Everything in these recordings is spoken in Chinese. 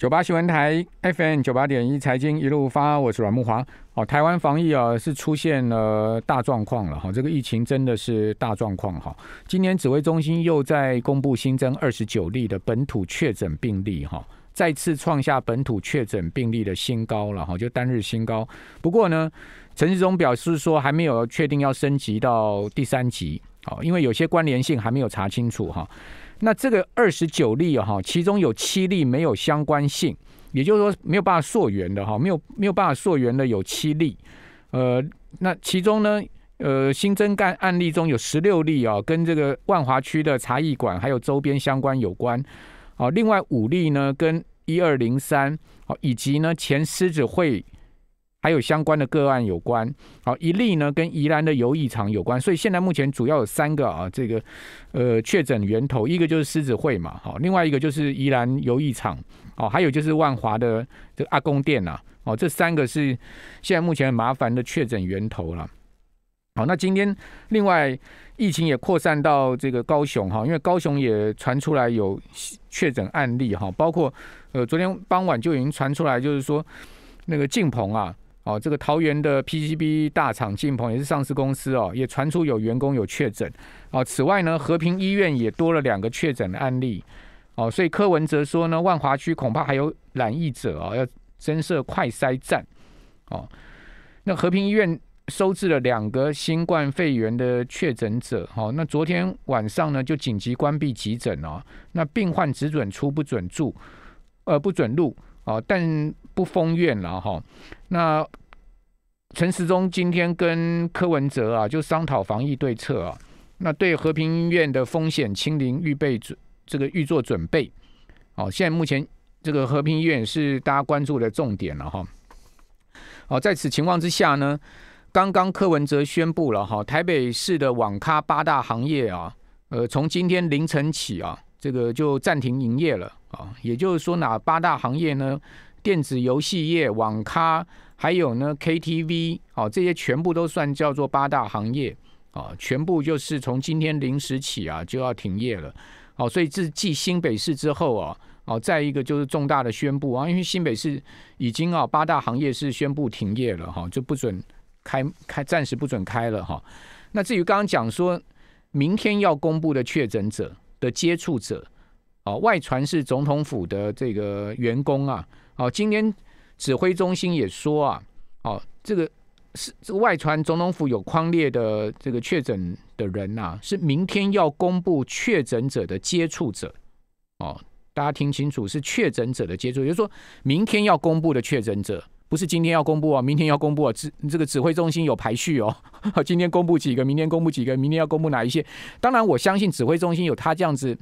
九八新闻台 FM 九八点一财经一路发，我是阮木华。哦，台湾防疫啊是出现了大状况了哈，这个疫情真的是大状况哈。今年指挥中心又在公布新增二十九例的本土确诊病例哈，再次创下本土确诊病例的新高了哈，就单日新高。不过呢，陈志忠表示说还没有确定要升级到第三级，哦，因为有些关联性还没有查清楚哈。那这个二十九例哈，其中有七例没有相关性，也就是说没有办法溯源的哈，没有没有办法溯源的有七例。呃，那其中呢，呃，新增干案例中有十六例啊，跟这个万华区的茶艺馆还有周边相关有关。好，另外五例呢，跟一二零三好，以及呢前狮子会。还有相关的个案有关，好一例呢跟宜兰的游艺场有关，所以现在目前主要有三个啊，这个呃确诊源头，一个就是狮子会嘛，好，另外一个就是宜兰游艺场，哦，还有就是万华的这个阿公店呐，哦，这三个是现在目前很麻烦的确诊源头了。好，那今天另外疫情也扩散到这个高雄哈，因为高雄也传出来有确诊案例哈，包括呃昨天傍晚就已经传出来，就是说那个晋鹏啊。哦，这个桃园的 PCB 大厂进鹏也是上市公司哦，也传出有员工有确诊。哦，此外呢，和平医院也多了两个确诊的案例。哦，所以柯文哲说呢，万华区恐怕还有染疫者哦，要增设快筛站。哦，那和平医院收治了两个新冠肺炎的确诊者。哦，那昨天晚上呢就紧急关闭急诊哦，那病患只准出不准住，呃，不准入。哦，但不封院了哈。那陈时中今天跟柯文哲啊，就商讨防疫对策啊。那对和平医院的风险清零预备准这个预做准备。哦，现在目前这个和平医院是大家关注的重点了哈。哦，在此情况之下呢，刚刚柯文哲宣布了哈，台北市的网咖八大行业啊，呃，从今天凌晨起啊，这个就暂停营业了。啊，也就是说，哪八大行业呢？电子游戏业、网咖，还有呢 KTV，哦，这些全部都算叫做八大行业啊，全部就是从今天零时起啊就要停业了。哦，所以这继新北市之后啊，哦，再一个就是重大的宣布啊，因为新北市已经啊八大行业是宣布停业了哈，就不准开开，暂时不准开了哈。那至于刚刚讲说明天要公布的确诊者的接触者。哦，外传是总统府的这个员工啊。哦，今天指挥中心也说啊，哦，这个是这个外传总统府有框列的这个确诊的人呐，是明天要公布确诊者的接触者。哦，大家听清楚，是确诊者的接触，也就是说明天要公布的确诊者，不是今天要公布啊，明天要公布啊。指这个指挥中心有排序哦，今天公布几个，明天公布几个，明天要公布哪一些？当然，我相信指挥中心有他这样子。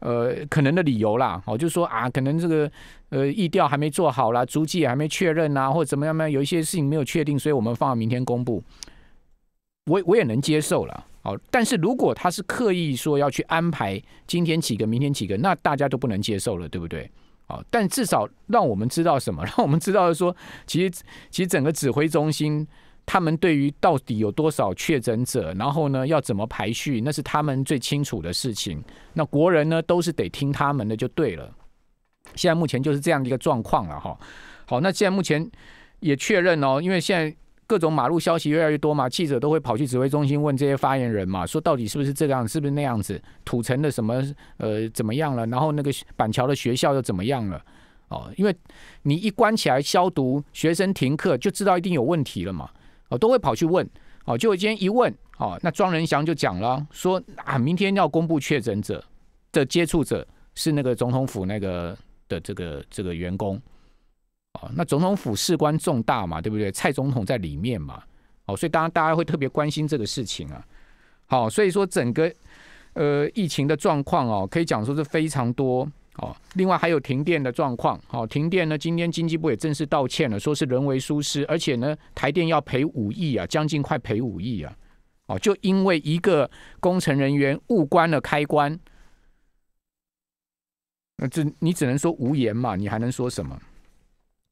呃，可能的理由啦，哦，就是说啊，可能这个呃，意调还没做好啦，足迹还没确认啊，或者怎么样呢？有一些事情没有确定，所以我们放到明天公布。我我也能接受了，哦，但是如果他是刻意说要去安排今天几个，明天几个，那大家都不能接受了，对不对？哦，但至少让我们知道什么？让我们知道说，其实其实整个指挥中心。他们对于到底有多少确诊者，然后呢要怎么排序，那是他们最清楚的事情。那国人呢都是得听他们的就对了。现在目前就是这样的一个状况了哈。好，那现在目前也确认哦，因为现在各种马路消息越来越多嘛，记者都会跑去指挥中心问这些发言人嘛，说到底是不是这个样子，是不是那样子？土城的什么呃怎么样了？然后那个板桥的学校又怎么样了？哦，因为你一关起来消毒，学生停课，就知道一定有问题了嘛。哦，都会跑去问，哦，就今天一问，哦，那庄仁祥就讲了，说啊，明天要公布确诊者的接触者是那个总统府那个的这个这个员工，哦，那总统府事关重大嘛，对不对？蔡总统在里面嘛，哦，所以当然大家会特别关心这个事情啊，好，所以说整个呃疫情的状况哦，可以讲说是非常多。哦，另外还有停电的状况。好，停电呢，今天经济部也正式道歉了，说是人为疏失，而且呢，台电要赔五亿啊，将近快赔五亿啊。哦，就因为一个工程人员误关了开关，那这你只能说无言嘛，你还能说什么？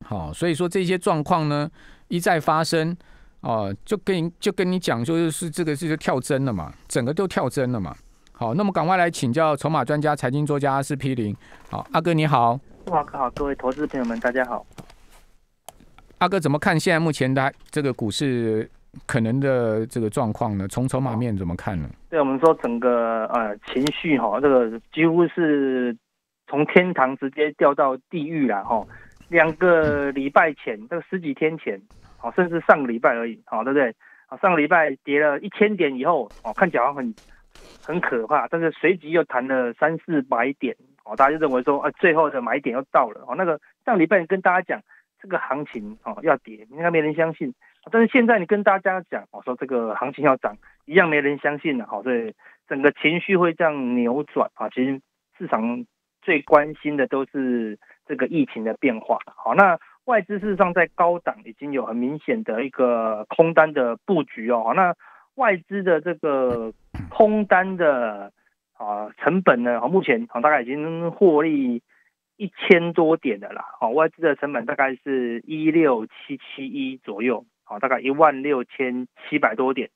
好，所以说这些状况呢一再发生，哦，就跟就跟你讲，就是这个是就跳针了嘛，整个都跳针了嘛。好，那么赶快来请教筹码专家、财经作家阿司匹林。好，阿哥你好。哇，好，各位投资朋友们，大家好。阿哥怎么看现在目前的这个股市可能的这个状况呢？从筹码面怎么看呢？对我们说整个呃情绪哈，这个几乎是从天堂直接掉到地狱了哈。两个礼拜前，这个十几天前，好，甚至上个礼拜而已，好，对不对？好，上个礼拜跌了一千点以后，哦，看起来很很可怕，但是随即又弹了三四百点，哦，大家就认为说，啊，最后的买点又到了，哦，那个上礼拜跟大家讲这个行情哦要跌，应该没人相信，但是现在你跟大家讲，我说这个行情要涨，一样没人相信了，好，所以整个情绪会这样扭转啊，其实市场最关心的都是。这个疫情的变化，好，那外资事实上在高档已经有很明显的一个空单的布局哦，那外资的这个空单的啊成本呢，啊目前啊大概已经获利一千多点的啦，好，外资的成本大概是一六七七一左右，好，大概一万六千七百多点，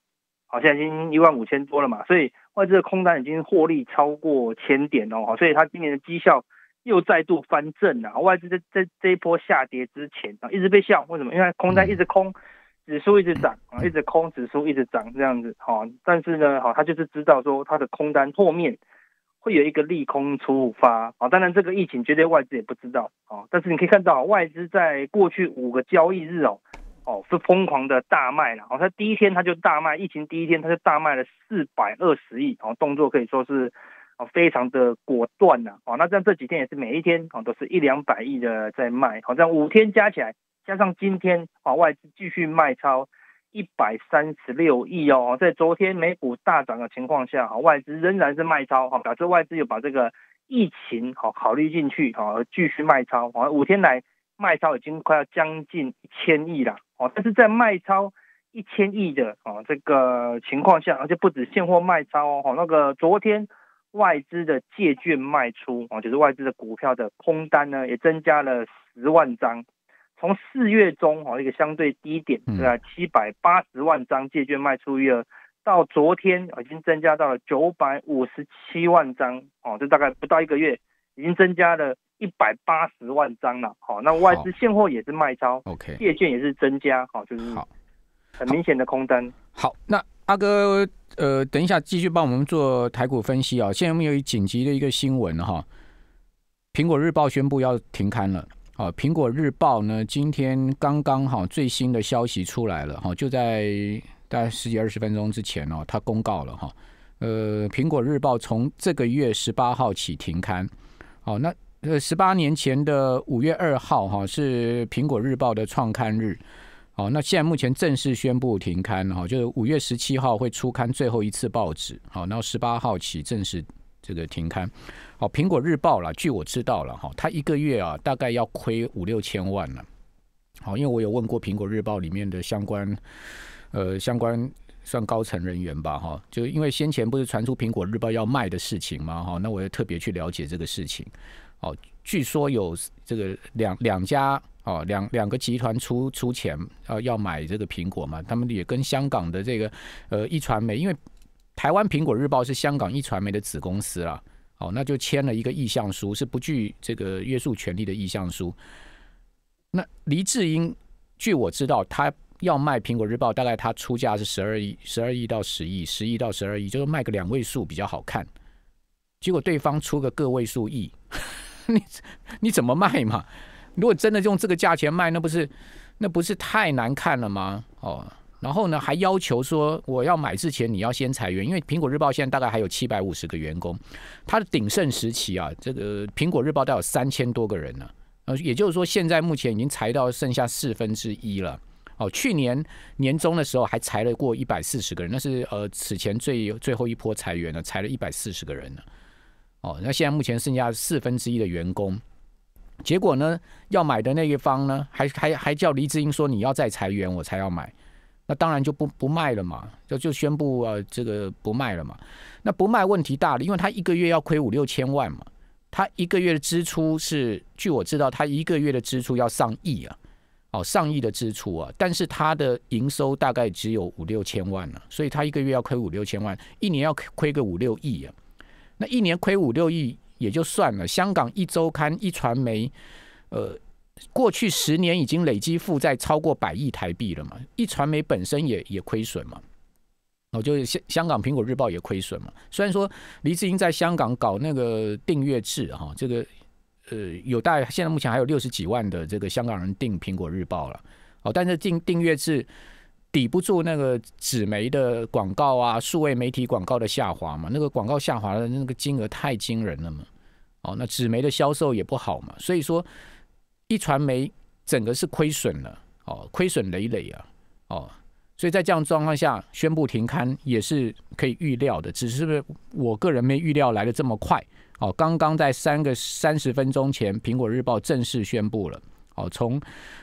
好，现在已经一万五千多了嘛，所以外资的空单已经获利超过千点哦，所以它今年的绩效。又再度翻正了，外资在在这一波下跌之前啊，一直被笑，为什么？因为空单一直空，指数一直涨啊，一直空，指数一直涨这样子，哈，但是呢，好，他就是知道说他的空单后面会有一个利空出发，啊，当然这个疫情绝对外资也不知道，啊，但是你可以看到外资在过去五个交易日哦，哦是疯狂的大卖了，哦，他第一天他就大卖，疫情第一天他就大卖了四百二十亿，哦，动作可以说是。哦，非常的果断呐，哦，那这样这几天也是每一天哦，都是一两百亿的在卖，好像五天加起来，加上今天啊，外资继续卖超一百三十六亿哦，在昨天美股大涨的情况下，哈，外资仍然是卖超，哈，表示外资有把这个疫情好考虑进去，哈，继续卖超，五天来卖超已经快要将近一千亿了，哦，但是在卖超一千亿的哦这个情况下，而且不止现货卖超哦，那个昨天。外资的借券卖出啊，就是外资的股票的空单呢，也增加了十万张。从四月中哈一个相对低点，对吧？七百八十万张借券卖出余额，到昨天已经增加到了九百五十七万张哦，这大概不到一个月，已经增加了一百八十万张了。好，那外资现货也是卖超，OK，借券也是增加，好，就是很明显的空单。好，那。阿哥，呃，等一下继续帮我们做台股分析啊！现在我们有一紧急的一个新闻哈，苹果日报宣布要停刊了。啊，苹果日报呢，今天刚刚哈最新的消息出来了哈，就在大概十几二十分钟之前哦，它公告了哈，呃，苹果日报从这个月十八号起停刊。好，那呃，十八年前的五月二号哈是苹果日报的创刊日。好，那现在目前正式宣布停刊哈，就是五月十七号会出刊最后一次报纸，好，然后十八号起正式这个停刊。好，苹果日报了，据我知道了哈，它一个月啊大概要亏五六千万了。好，因为我有问过苹果日报里面的相关呃相关算高层人员吧哈，就因为先前不是传出苹果日报要卖的事情嘛哈，那我也特别去了解这个事情。哦，据说有这个两两家。哦，两两个集团出出钱，呃，要买这个苹果嘛？他们也跟香港的这个呃一传媒，因为台湾苹果日报是香港一传媒的子公司啊，哦，那就签了一个意向书，是不具这个约束权利的意向书。那黎智英，据我知道，他要卖苹果日报，大概他出价是十二亿，十二亿到十亿，十亿到十二亿，就是卖个两位数比较好看。结果对方出个个位数亿，你你怎么卖嘛？如果真的用这个价钱卖，那不是那不是太难看了吗？哦，然后呢，还要求说我要买之前你要先裁员，因为苹果日报现在大概还有七百五十个员工，它的鼎盛时期啊，这个苹果日报都有三千多个人呢。呃，也就是说，现在目前已经裁到剩下四分之一了。哦，去年年终的时候还裁了过一百四十个人，那是呃此前最最后一波裁员呢，裁了一百四十个人呢。哦，那现在目前剩下四分之一的员工。结果呢，要买的那一方呢，还还还叫黎智英说你要再裁员我才要买，那当然就不不卖了嘛，就就宣布呃这个不卖了嘛。那不卖问题大了，因为他一个月要亏五六千万嘛，他一个月的支出是，据我知道他一个月的支出要上亿啊，哦上亿的支出啊，但是他的营收大概只有五六千万了，所以他一个月要亏五六千万，一年要亏个五六亿啊，那一年亏五六亿。也就算了，香港一周刊、一传媒，呃，过去十年已经累积负债超过百亿台币了嘛，一传媒本身也也亏损嘛。哦，就是香香港苹果日报也亏损嘛。虽然说黎智英在香港搞那个订阅制哈，这个呃有大概现在目前还有六十几万的这个香港人订苹果日报了。哦，但是订订阅制抵不住那个纸媒的广告啊，数位媒体广告的下滑嘛。那个广告下滑的那个金额太惊人了嘛。哦，那纸媒的销售也不好嘛。所以说，一传媒整个是亏损了。哦，亏损累累啊。哦。所以在这样状况下宣布停刊也是可以预料的，只是我个人没预料来的这么快。哦，刚刚在三个三十分钟前，苹果日报正式宣布了。哦，从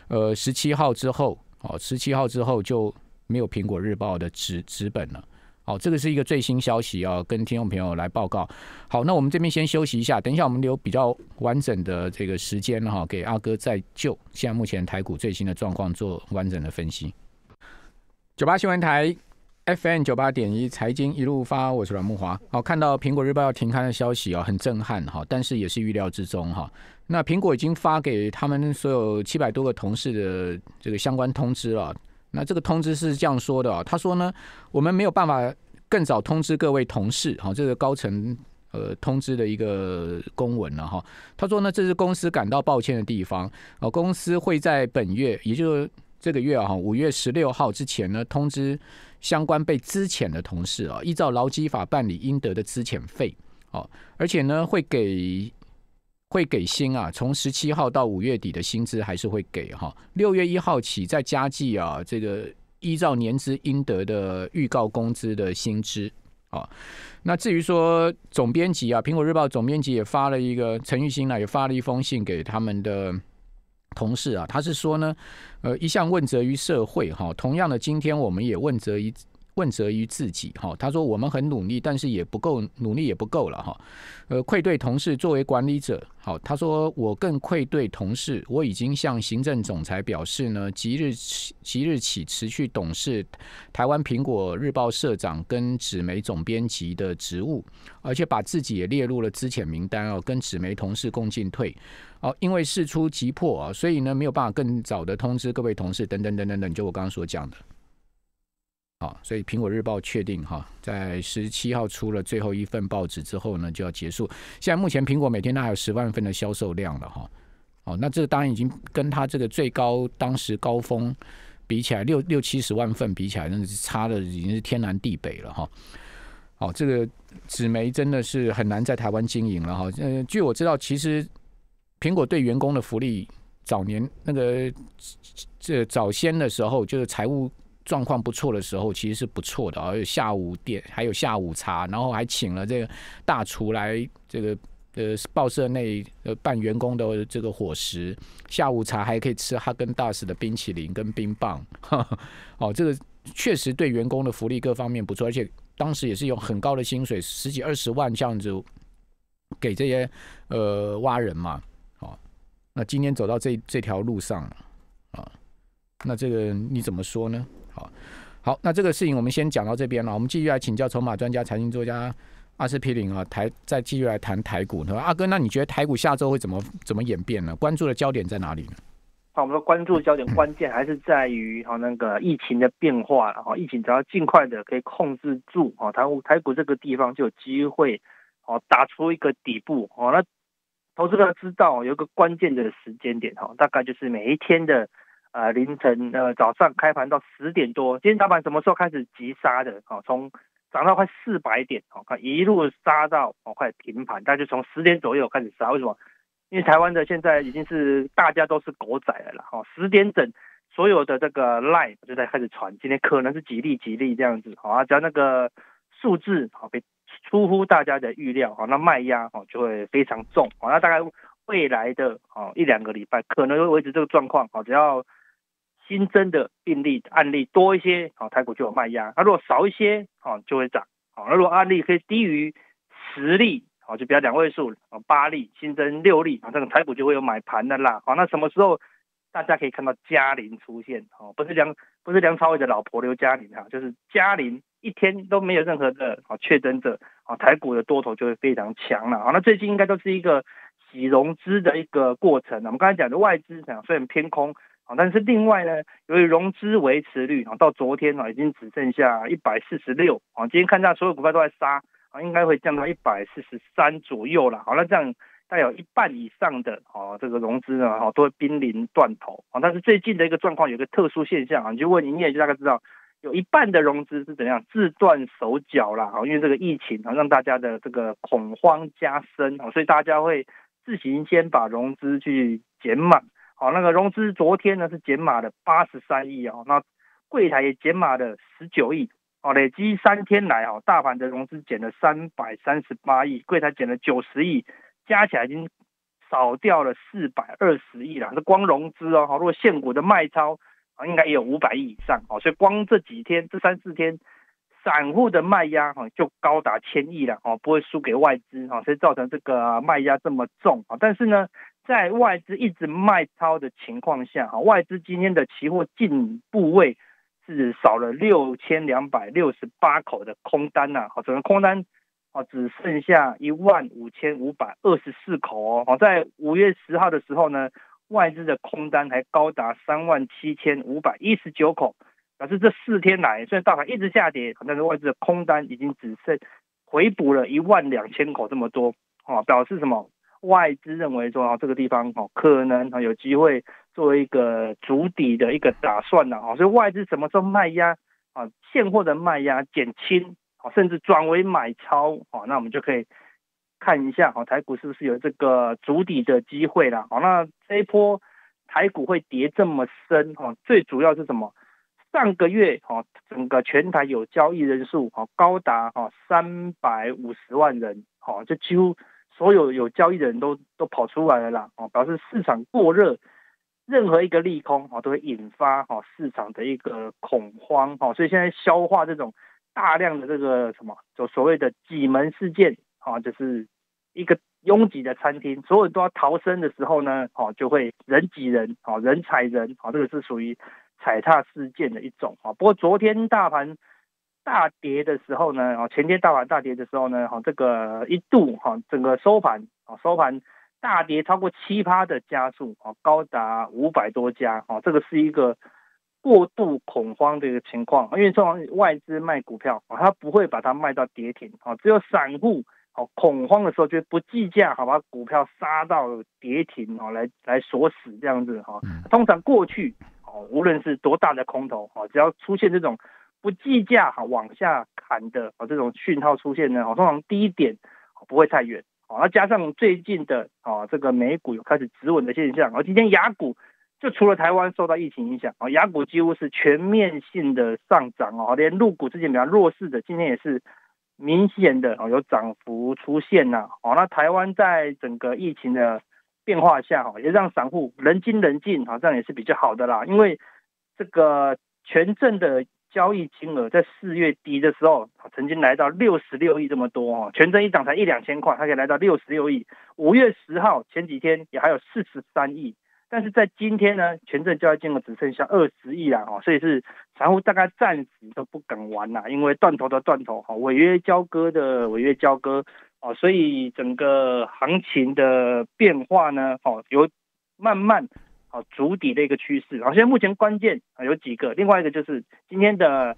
呃十七号之后，哦十七号之后就没有苹果日报的纸纸本了。好，这个是一个最新消息啊，跟听众朋友来报告。好，那我们这边先休息一下，等一下我们留比较完整的这个时间哈，给阿哥再就现在目前台股最新的状况做完整的分析。九八新闻台，FM 九八点一，财经一路发，我是阮木华。好，看到苹果日报要停刊的消息啊，很震撼哈，但是也是预料之中哈。那苹果已经发给他们所有七百多个同事的这个相关通知了。那这个通知是这样说的啊，他说呢，我们没有办法更早通知各位同事，哈，这个高层呃通知的一个公文了哈。他说呢，这是公司感到抱歉的地方，哦，公司会在本月，也就是。这个月啊，五月十六号之前呢，通知相关被资遣的同事啊，依照劳基法办理应得的资遣费哦，而且呢，会给会给薪啊，从十七号到五月底的薪资还是会给哈，六月一号起再加计啊，这个依照年资应得的预告工资的薪资啊。那至于说总编辑啊，苹果日报总编辑也发了一个陈玉兴呢，也发了一封信给他们的。同事啊，他是说呢，呃，一向问责于社会哈，同样的，今天我们也问责于问责于自己哈。他说我们很努力，但是也不够努力，也不够了哈。呃，愧对同事，作为管理者，好，他说我更愧对同事，我已经向行政总裁表示呢，即日起即日起辞去董事、台湾苹果日报社长跟纸媒总编辑的职务，而且把自己也列入了资遣名单哦，跟纸媒同事共进退。哦，因为事出急迫啊，所以呢没有办法更早的通知各位同事，等等等等等，就我刚刚所讲的。好，所以苹果日报确定哈，在十七号出了最后一份报纸之后呢，就要结束。现在目前苹果每天都还有十万份的销售量了哈。哦，那这当然已经跟它这个最高当时高峰比起来，六六七十万份比起来，真的是差的已经是天南地北了哈。好，这个纸媒真的是很难在台湾经营了哈。呃，据我知道，其实。苹果对员工的福利，早年那个这早先的时候，就是财务状况不错的时候，其实是不错的啊。下午点，还有下午茶，然后还请了这个大厨来这个呃报社内呃办员工的这个伙食。下午茶还可以吃哈根达斯的冰淇淋跟冰棒。哦，这个确实对员工的福利各方面不错，而且当时也是用很高的薪水，十几二十万这样子给这些呃挖人嘛。那今天走到这这条路上啊，那这个你怎么说呢？好，那这个事情我们先讲到这边了。我们继续来请教筹码专家、财经作家阿司匹林啊，台再继续来谈台股。他说：“阿哥，那你觉得台股下周会怎么怎么演变呢？关注的焦点在哪里呢？”好，我们说关注焦点关键还是在于哈那个疫情的变化了哈，疫情只要尽快的可以控制住哈，台股台股这个地方就有机会哦打出一个底部哦那。投资者知道有一个关键的时间点哈，大概就是每一天的呃凌晨呃早上开盘到十点多，今天早盘什么时候开始急杀的？哦，从涨到快四百点，哦，看一路杀到哦快平盘，大概就从十点左右开始杀。为什么？因为台湾的现在已经是大家都是狗仔了啦，哈，十点整所有的这个 line 就在开始传，今天可能是吉利吉利这样子，好啊，只要那个数字好被。出乎大家的预料，哈，那卖压哦就会非常重，好，那大概未来的哦一两个礼拜可能会维持这个状况，好，只要新增的病例案例多一些，好，台股就有卖压，那如果少一些，好就会涨，好，那如果案例可以低于十例，好，就比较两位数，啊八例新增六例，啊，这个台股就会有买盘的啦，好，那什么时候大家可以看到嘉玲出现，哦，不是梁不是梁朝伟的老婆刘嘉玲哈，就是嘉玲。一天都没有任何的啊确诊者啊，台股的多头就会非常强了啊。那最近应该都是一个洗融资的一个过程我们刚才讲的外资讲虽然偏空啊，但是另外呢，由于融资维持率啊，到昨天啊已经只剩下一百四十六啊，今天看到所有股票都在杀啊，应该会降到一百四十三左右了。好，那这样。带有一半以上的啊，这个融资呢，哈，都会濒临断头啊。但是最近的一个状况有个特殊现象啊，你就问营业就大概知道，有一半的融资是怎样自断手脚啦，啊，因为这个疫情啊，让大家的这个恐慌加深，所以大家会自行先把融资去减满。好，那个融资昨天呢是减码了八十三亿啊，那柜台也减码了十九亿，哦，累积三天来啊，大盘的融资减了三百三十八亿，柜台减了九十亿。加起来已经少掉了四百二十亿了，这光融资哦，好，如果现股的卖超啊，应该也有五百亿以上，哦，所以光这几天这三四天，散户的卖压哈就高达千亿了，哦，不会输给外资，哦，所以造成这个卖压这么重啊。但是呢，在外资一直卖超的情况下，哈，外资今天的期货净部位是少了六千两百六十八口的空单呐，好，整个空单。哦，只剩下一万五千五百二十四口哦。好，在五月十号的时候呢，外资的空单还高达三万七千五百一十九口，表示这四天来虽然大盘一直下跌，但是外资的空单已经只剩回补了一万两千口这么多。哦，表示什么？外资认为说啊，这个地方哦，可能有机会作为一个主底的一个打算呢。哦，所以外资什么时候卖压啊？现货的卖压减轻。甚至转为买超，哦，那我们就可以看一下，哦，台股是不是有这个筑底的机会了？好，那这一波台股会跌这么深，哦，最主要是什么？上个月，哦，整个全台有交易人数，哦，高达，哦，三百五十万人，哦，就几乎所有有交易的人都都跑出来了啦，哦，表示市场过热，任何一个利空，哦，都会引发，哦，市场的一个恐慌，哦，所以现在消化这种。大量的这个什么，就所谓的挤门事件啊，就是一个拥挤的餐厅，所有人都要逃生的时候呢，哦，就会人挤人，哦，人踩人，哦，这个是属于踩踏事件的一种啊。不过昨天大盘大跌的时候呢，哦，前天大盘大跌的时候呢，哦，这个一度哈，整个收盘啊，收盘大跌超过七趴的加速，哦，高达五百多家，哦，这个是一个。过度恐慌的一个情况，因为这种外资卖股票啊，它不会把它卖到跌停啊，只有散户哦恐慌的时候就不计价，好把股票杀到跌停哦，来来锁死这样子哈。通常过去哦，无论是多大的空头哦，只要出现这种不计价哈往下砍的啊这种讯号出现呢，哦，通常低点不会太远好，那加上最近的啊这个美股有开始止稳的现象，而今天雅股。就除了台湾受到疫情影响啊，雅股几乎是全面性的上涨哦，连陆股之前比较弱势的，今天也是明显的哦有涨幅出现呐。哦，那台湾在整个疫情的变化下哈，也让散户人精人尽，好像也是比较好的啦。因为这个权证的交易金额在四月底的时候，曾经来到六十六亿这么多哦，全证一涨才一两千块，它可以来到六十六亿。五月十号前几天也还有四十三亿。但是在今天呢，全证交易金额只剩下二十亿了哦，所以是散户大概暂时都不敢玩了，因为断头的断头哈，违约交割的违约交割哦，所以整个行情的变化呢，哦，有慢慢哦筑底的一个趋势。好，现在目前关键啊有几个，另外一个就是今天的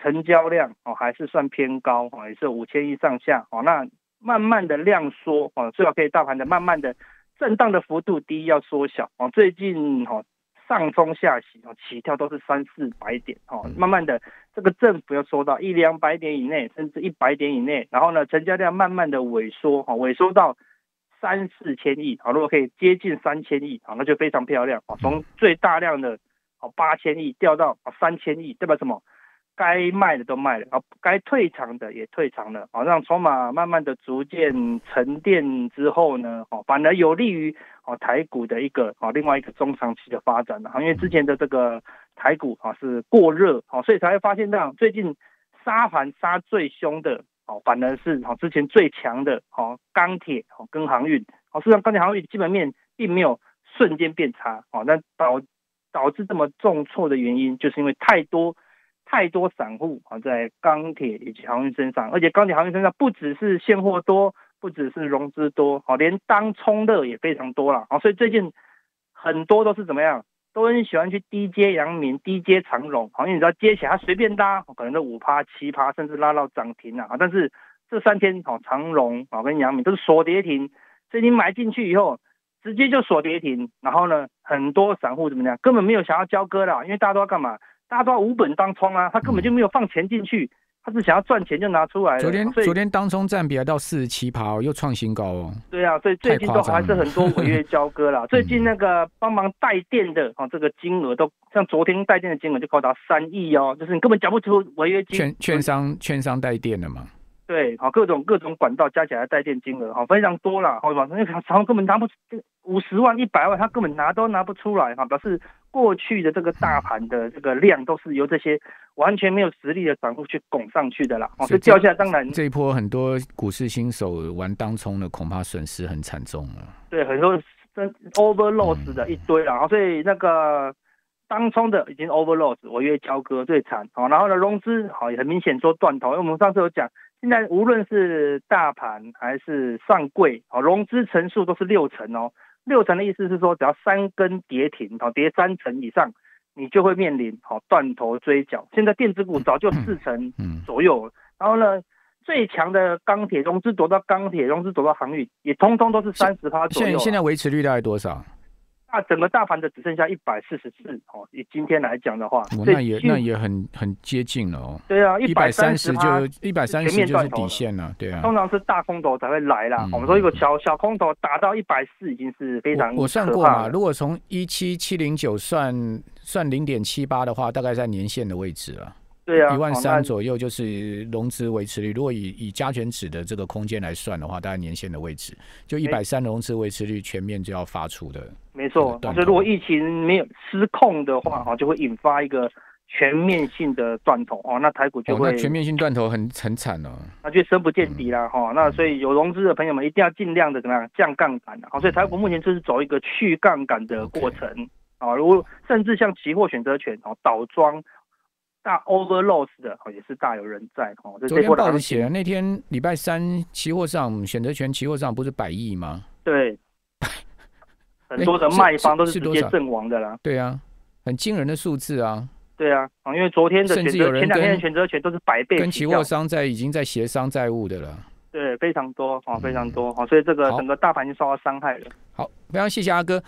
成交量哦还是算偏高啊，也是五千亿上下哦，那慢慢的量缩哦，最好可以大盘的慢慢的。震荡的幅度第一要缩小哦，最近哦上冲下洗哦，起跳都是三四百点哦，慢慢的这个振幅要缩到一两百点以内，甚至一百点以内，然后呢成交量慢慢的萎缩哈，萎缩到三四千亿啊，如果可以接近三千亿啊，那就非常漂亮啊，从最大量的哦八千亿掉到啊三千亿，代表什么？该卖的都卖了啊，该退场的也退场了啊，让筹码慢慢的逐渐沉淀之后呢，哦，反而有利于哦台股的一个哦另外一个中长期的发展了啊，因为之前的这个台股啊是过热啊，所以才会发现这样最近杀盘杀最凶的哦，反而是哦之前最强的哦钢铁哦跟航运哦，实际上钢铁航运基本面并没有瞬间变差哦，那导导致这么重挫的原因，就是因为太多。太多散户啊在钢铁以及航运身上，而且钢铁航运身上不只是现货多，不只是融资多，好，连当冲的也非常多了，好，所以最近很多都是怎么样，都很喜欢去低接阳明、低接长荣，好，因为你知道接起来它随便拉，可能都五趴、七趴，甚至拉到涨停了啊，但是这三天好长荣啊跟阳明都是锁跌停，所以你买进去以后。直接就锁跌停，然后呢，很多散户怎么样，根本没有想要交割的，因为大家都要干嘛？大家都要无本当冲啊，他根本就没有放钱进去，他是想要赚钱就拿出来昨天昨天当冲占比还到四十七趴，又创新高哦。对啊，所以最近都还是很多违约交割啦。最近那个帮忙带电的啊，这个金额都像昨天带电的金额就高达三亿哦，就是你根本讲不出违约金。券券商券商带电的嘛。对，好，各种各种管道加起来带电金额，好，非常多啦，好吧？那常常根本拿不五十万、一百万，他根本拿都拿不出来，哈，表示过去的这个大盘的这个量都是由这些完全没有实力的散户去拱上去的啦，哦，这掉下来当然这一波很多股市新手玩当冲的，恐怕损失很惨重了。对，很多真 over loss 的一堆了，所以那个当冲的已经 over loss，违约交割最惨，好，然后呢融资好也很明显说断头，因为我们上次有讲。现在无论是大盘还是上柜，哦，融资层数都是六成哦。六成的意思是说，只要三根跌停，哦，跌三成以上，你就会面临哦断头追缴。现在电子股早就四成左右，然后呢，最强的钢铁融资躲到钢铁，融资躲到航运，也通通都是三十趴左右。现现在维持率大概多少？那整个大盘的只剩下一百四十四哦，以今天来讲的话，那也那也很很接近了哦。对啊，一百三十就一百三十就是底线了，对啊。通常是大空头才会来啦。我们说一个小小空头打到一百四已经是非常我算过嘛，如果从一七七零九算算零点七八的话，大概在年线的位置了。对啊，一万三左右就是融资维持率。如果以以加权指的这个空间来算的话，大概年限的位置就一百三融资维持率全面就要发出的。没错，所以如果疫情没有失控的话，哈，就会引发一个全面性的断头哦，那台股就会全面性断头很很惨哦，那就深不见底了哈。那所以有融资的朋友们一定要尽量的怎么样降杠杆的，好，所以台股目前就是走一个去杠杆的过程啊。如果甚至像期货选择权哦，倒装。大 over loss 的哦，也是大有人在哦。昨天报纸写的那天礼拜三期货上选择权期货上不是百亿吗？对，很多的卖方都是直接阵亡的啦。对啊，很惊人的数字啊。对啊，啊，因为昨天的甚至有人跟选择权都是百倍，跟期货商在已经在协商债务的了。对，非常多啊，非常多啊，所以这个整个大盘就受到伤害了。好，非常谢谢阿哥。